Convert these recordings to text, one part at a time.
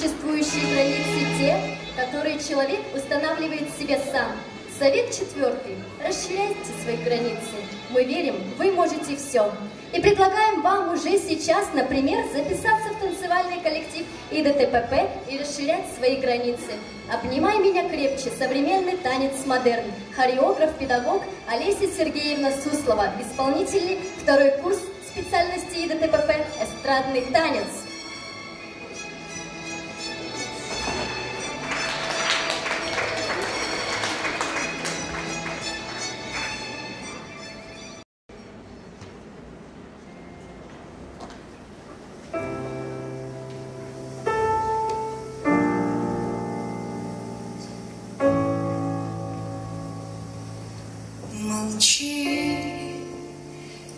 существующие границы те, которые человек устанавливает себе сам. Совет четвертый. Расширяйте свои границы. Мы верим, вы можете все. И предлагаем вам уже сейчас, например, записаться в танцевальный коллектив ИДТПП и расширять свои границы. «Обнимай меня крепче» – современный танец модерн. Хореограф-педагог Олеся Сергеевна Суслова, исполнительный второй курс специальности ИДТПП «Эстрадный танец».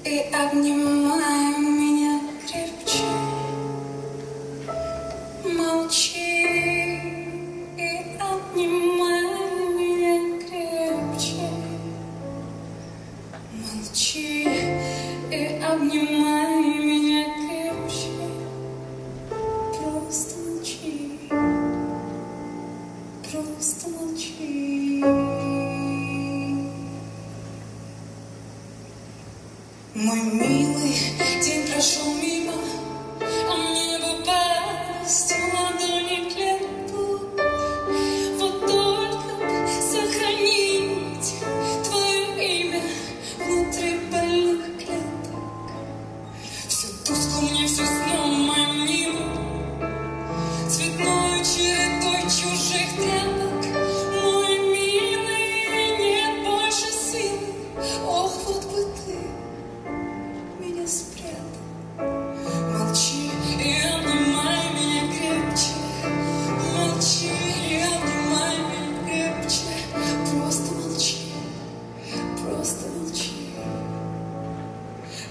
И обнимай меня крепче. Молчи и обнимай меня крепче. Молчи и обнимай Мой милый день прошел мимо, а мне бы попасть в ладони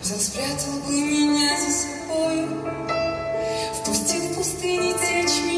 Взял, спрятал бы меня за собой, Впустил в пустыне течь